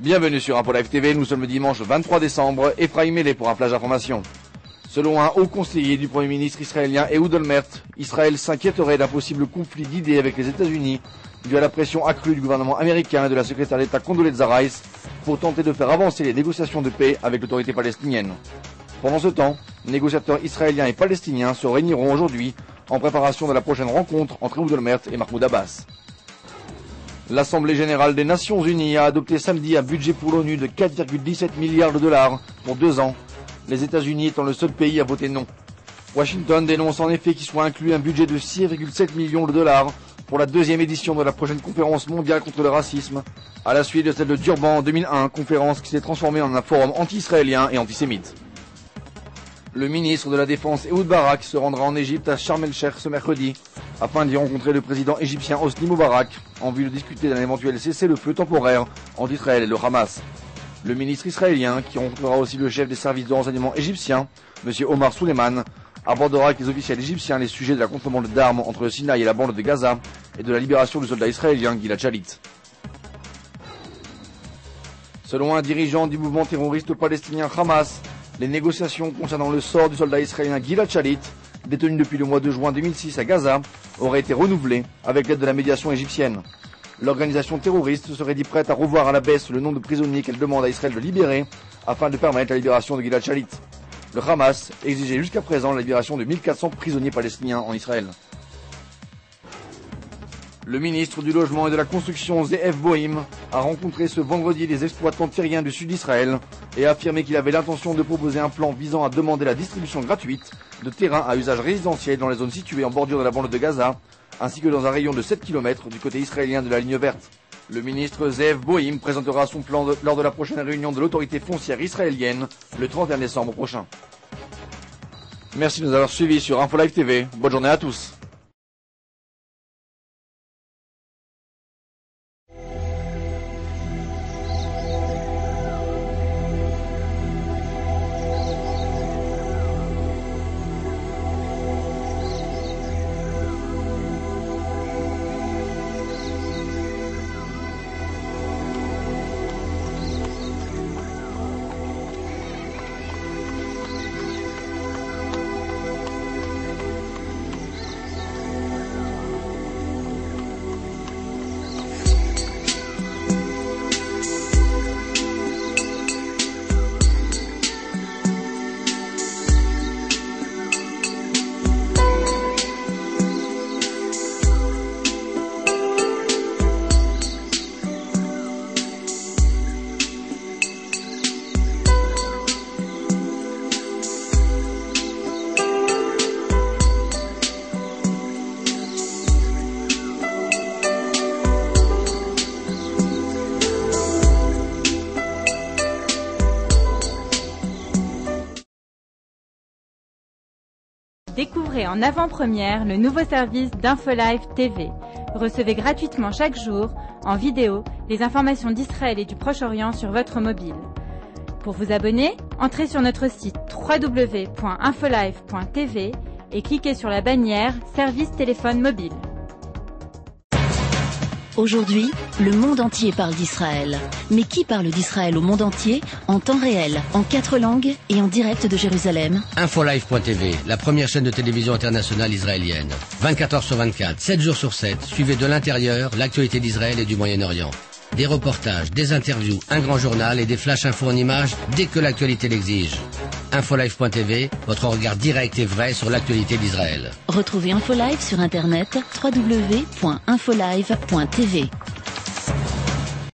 Bienvenue sur Live TV, nous sommes le dimanche 23 décembre, Ephraim Mele pour un flash d'information. Selon un haut conseiller du Premier ministre israélien Ehud Olmert, Israël s'inquiéterait d'un possible conflit d'idées avec les États-Unis dû à la pression accrue du gouvernement américain et de la secrétaire d'État Condoleezza Rice pour tenter de faire avancer les négociations de paix avec l'autorité palestinienne. Pendant ce temps, négociateurs israéliens et palestiniens se réuniront aujourd'hui en préparation de la prochaine rencontre entre Ehud Olmert et Mahmoud Abbas. L'Assemblée générale des Nations unies a adopté samedi un budget pour l'ONU de 4,17 milliards de dollars pour deux ans, les États-Unis étant le seul pays à voter non. Washington dénonce en effet qu'il soit inclus un budget de 6,7 millions de dollars pour la deuxième édition de la prochaine conférence mondiale contre le racisme, à la suite de celle de Durban en 2001, conférence qui s'est transformée en un forum anti-israélien et antisémite. Le ministre de la Défense Ehud Barak se rendra en Égypte à Sharm el-Sheikh ce mercredi afin d'y rencontrer le président égyptien Hosni Moubarak en vue de discuter d'un éventuel cessez-le-feu temporaire entre Israël et le Hamas. Le ministre israélien, qui rencontrera aussi le chef des services de renseignement égyptiens, M. Omar Suleiman, abordera avec les officiels égyptiens les sujets de la contrebande d'armes entre le Sinaï et la bande de Gaza et de la libération du soldat israélien Gilad Shalit. Selon un dirigeant du mouvement terroriste palestinien Hamas, les négociations concernant le sort du soldat israélien Gilad Shalit détenue depuis le mois de juin 2006 à Gaza, aurait été renouvelée avec l'aide de la médiation égyptienne. L'organisation terroriste serait dit prête à revoir à la baisse le nombre de prisonniers qu'elle demande à Israël de libérer afin de permettre la libération de Gilad Shalit. Le Hamas exigeait jusqu'à présent la libération de 1400 prisonniers palestiniens en Israël. Le ministre du Logement et de la Construction, ZF Bohim, a rencontré ce vendredi les exploitants terriens du sud d'Israël et a affirmé qu'il avait l'intention de proposer un plan visant à demander la distribution gratuite de terrains à usage résidentiel dans les zones situées en bordure de la bande de Gaza, ainsi que dans un rayon de 7 km du côté israélien de la ligne verte. Le ministre Zev Bohim présentera son plan lors de la prochaine réunion de l'autorité foncière israélienne le 31 décembre prochain. Merci de nous avoir suivis sur InfoLive TV. Bonne journée à tous. Découvrez en avant-première le nouveau service d'InfoLive TV. Recevez gratuitement chaque jour, en vidéo, les informations d'Israël et du Proche-Orient sur votre mobile. Pour vous abonner, entrez sur notre site www.infolive.tv et cliquez sur la bannière Service téléphone mobile. Aujourd'hui, le monde entier parle d'Israël. Mais qui parle d'Israël au monde entier, en temps réel, en quatre langues et en direct de Jérusalem Infolive.tv, la première chaîne de télévision internationale israélienne. 24 heures sur 24, 7 jours sur 7, suivez de l'intérieur l'actualité d'Israël et du Moyen-Orient. Des reportages, des interviews, un grand journal et des flash infos en images dès que l'actualité l'exige. Infolive.tv, votre regard direct et vrai sur l'actualité d'Israël. Retrouvez InfoLive sur internet www.infolive.tv.